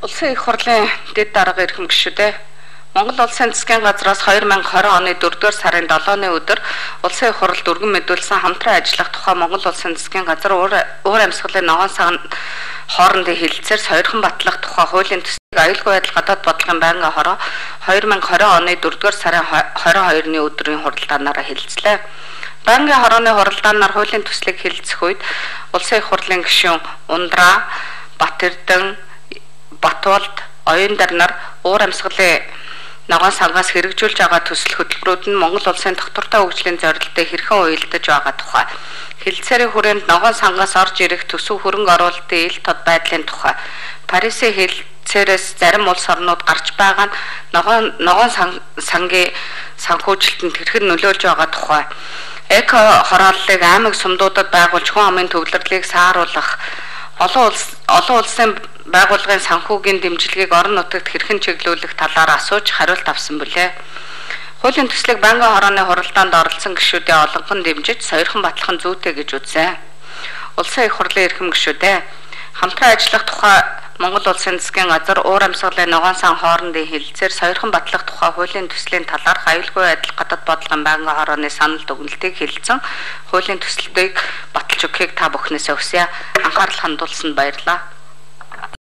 Улсын их хурлын дэд дарга эрхэм гишүүдээ Монгол улсын засгийн газраас 2020 оны 4-р сарын 7-ны өдөр улсын их хурлд өргөн мэдүүлсэн хамтран ажиллах тухай Монгол улсын засгийн газар уур амьсгалын ногоон сан хоорондын хилцээр сойрхон батлах тухай хуулийн төслийг аюулгүй байдал гадаад бодлогын байнгын хороо 2020 оны 4-р сарын 22-ны өдрийн хуралдаанаараа хэлцлээ. Байнгын хорооны хуралдаанаар хуулийн төслийг хэлцэх үед улсын их хурлын гишүүн Ундраа Бат Эрдэн Батуулд оюундар нар уур амьсгалын ногоон сангаас хэрэгжүүлж байгаа төсөл хөтөлбөрүүд нь Монгол улсын доктортой хөгжлийн зорилттой хэрхэн уялдаж байгаа тухай. Хилцээрийн хүрээнд ногоон сангаас орж ирэх төсөв хөрөнгө оруулалтын ил тод байдлын тухай. Парисын хилцээрээс зарим улс орнууд гарч байгаа нь ногоон ногоон сангийн санхүүжилтэнд хэрхэн нөлөөлж байгаа тухай. Эко хорооллыг аймаг сумдуудад байгуулж хүн амын төвлөрлийг сааруулах олон улс олон улсын байгууллагын санхүүгийн дэмжлэгийг орон нутагт хэрхэн чиглүүлэх талаар асууж хариулт авсан бүлээ. Хуулийн төслийг банкны хорооны хуралдаанд оролцсон гишүүдийн олонхон дэмжиж сойрхон батлах нь зүйтэй гэж үзсэн. Улсын их хурлын эрхэм гишүүдээ хамтран ажиллах тухай Монгол улсын засгийн газар уур амьсгалын ногоон сан хоорондын хилцээр сойрхон батлах тухай хуулийн төслийн талаар аюулгүй адил гадаад бодлогын банкны хорооны санал дүгнэлтийг хэлэлцэн хуулийн төслийг баталж өгөхийг та бүхнээсээ хүсье. Анхаарал хандуулсанд баярлалаа.